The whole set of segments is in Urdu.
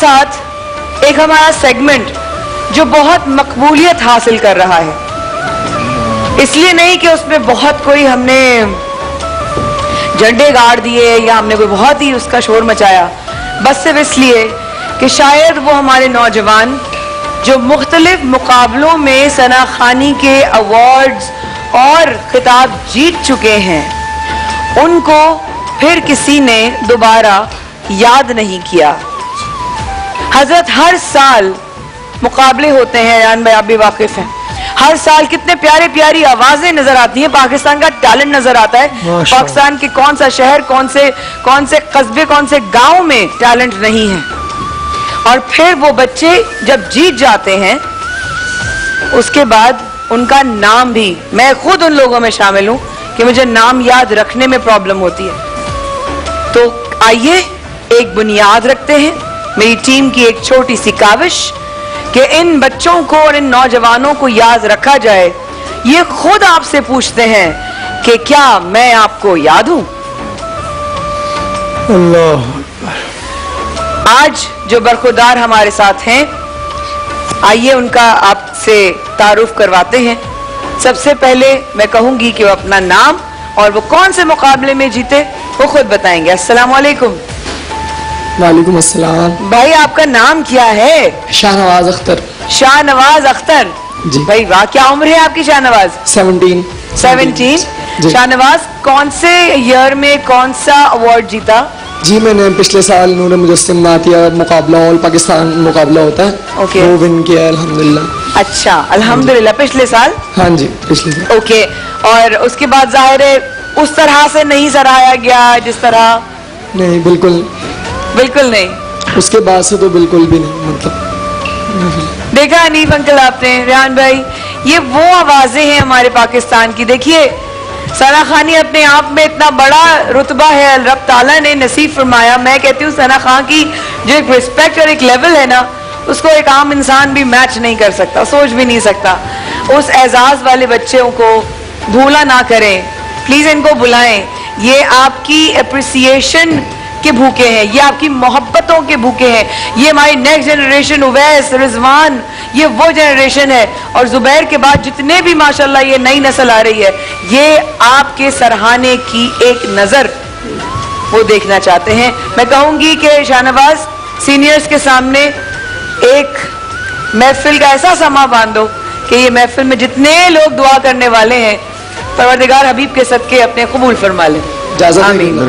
ساتھ ایک ہمارا سیگمنٹ جو بہت مقبولیت حاصل کر رہا ہے۔ اس لیے نہیں کہ اس میں بہت کوئی ہم نے جھنڈے گاڑ دیے یا ہم نے کوئی بہت ہی اس کا شور مچایا۔ بس صرف اس لیے کہ شاید وہ ہمارے نوجوان جو مختلف مقابلوں میں ثنا خانی کے ایوارڈز اور خطاب جیت چکے ہیں، ان کو پھر کسی نے دوبارہ یاد نہیں کیا۔ حضرت ہر سال مقابلے ہوتے ہیں ریان بھائی آپ بھی واقف ہیں۔ ہر سال کتنے پیارے پیاری آوازیں نظر آتی ہیں۔ پاکستان کا ٹیلنٹ نظر آتا ہے۔ پاکستان کے کون سا شہر کون سے کون سے قصبے کون سے گاؤں میں ٹیلنٹ نہیں ہے۔ اور پھر وہ بچے جب جیت جاتے ہیں اس کے بعد ان کا نام بھی میں خود ان لوگوں میں شامل ہوں کہ مجھے نام یاد رکھنے میں پرابلم ہوتی ہے۔ تو آئیے ایک بنیاد رکھتے ہیں۔ میری ٹیم کی ایک چھوٹی سی کاوش کہ ان بچوں کو اور ان نوجوانوں کو یاد رکھا جائے۔ یہ خود آپ سے پوچھتے ہیں کہ کیا میں آپ کو یاد ہوں؟ اللہ۔ آج جو برخودار ہمارے ساتھ ہیں آئیے ان کا آپ سے تعارف کرواتے ہیں۔ سب سے پہلے میں کہوں گی کہ وہ اپنا نام اور وہ کون سے مقابلے میں جیتے وہ خود بتائیں گے۔ السلام علیکم۔ وعلیکم السلام. بھائی آپ کا نام کیا ہے؟ شاہ نواز اختر. شاہ نواز اختر؟ جی۔ بھائی واہ کیا عمر ہے آپ کی شاہ نواز سیونٹین. سیونٹین؟ جی. شاہ نواز کون سے ایئر میں کون سا اوارڈ جیتا؟ جی میں نے پچھلے سال نور مجسم ناتیہ مقابلہ آل پاکستان مقابلہ ہوتا ہے. اوکے۔ وہ ون کیا ہے الحمدللہ. اچھا الحمدللہ پچھلے سال؟ ہاں جی پچھلے سال. اوکے اور اس کے بعد ظاہر ہے اس طرح سے نہیں سرایا گیا جس طرح نہیں بالکل. بالکل نہیں۔ اس کے بعد سے تو بالکل بھی نہیں مطلب۔ دیکھا انیف انکل آپ نے ریحان بھائی یہ وہ آوازیں ہیں ہمارے پاکستان کی۔ دیکھیے ثنا خانی اپنے آپ میں اتنا بڑا رتبہ ہے رب تعالیٰ نے نصیب فرمایا۔ میں کہتی ہوں ثنا خان کی جو ایک رسپیکٹ اور ایک لیول ہے نا اس کو ایک عام انسان بھی میچ نہیں کر سکتا سوچ بھی نہیں سکتا۔ اس اعزاز والے بچوں کو بھولا نہ کریں۔ پلیز ان کو بلائیں۔ یہ آپ کی اپریسیشن کے بھوکے ہیں یہ آپ کی محبتوں کے بھوکے ہیں۔ یہ ہماری نیکسٹ جنریشن اویس رضوان یہ وہ جنریشن ہے۔ اور زبیر کے بعد جتنے بھی ماشاءاللہ یہ نئی نسل آ رہی ہے یہ آپ کے سرہانے کی ایک نظر وہ دیکھنا چاہتے ہیں۔ میں کہوں گی کہ شاہ نواز سینئرز کے سامنے ایک محفل کا ایسا سما باندھو کہ یہ محفل میں جتنے لوگ دعا کرنے والے ہیں پروردگار حبیب کے صدقے اپنے قبول فرما لیں اجازت آمین۔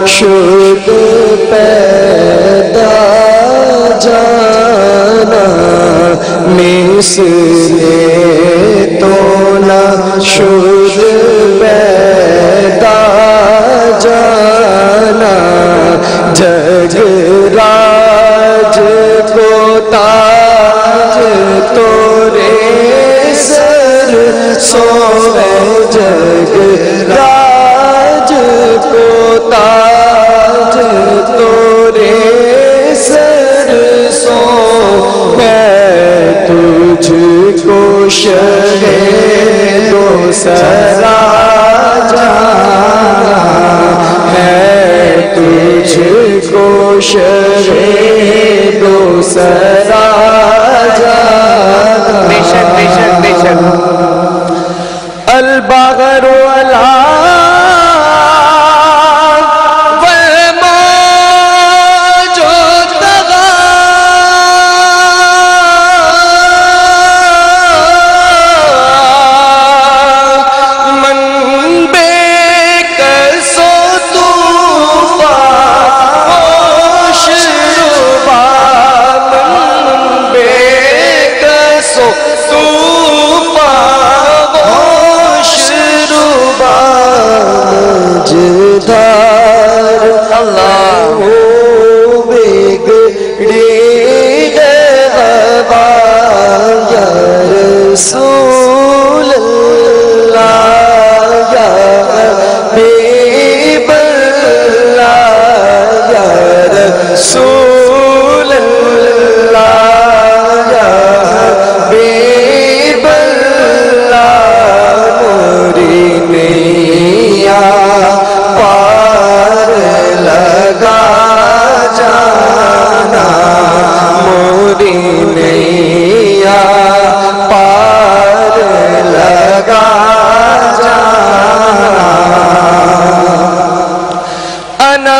نہ شد پیدا جانا مثل تو نہ شد پیدا جانا۔ جگ راج کو تاج تورے سر سوے جگ راج کو تاج۔ کو شہ دو سرا جانا ہے تجھ کو شہ دو سرا جانا بے شک بے شک بے شک۔ البغر ولا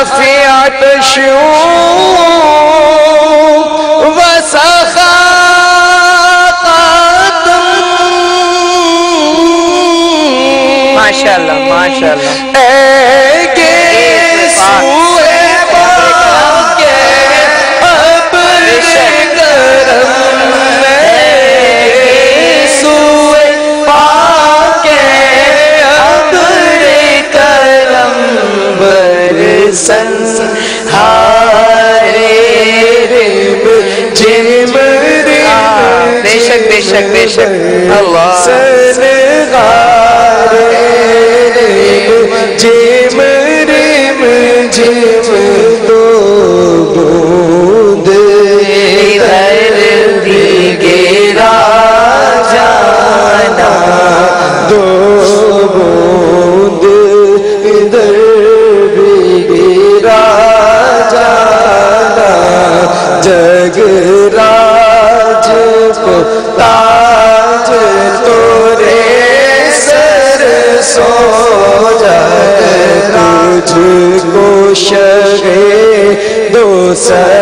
سے آتشوں وسخا ماشاء اللہ ماشاء بے شک بے شک۔ اللہ۔ جیم جی جیم گے دو سر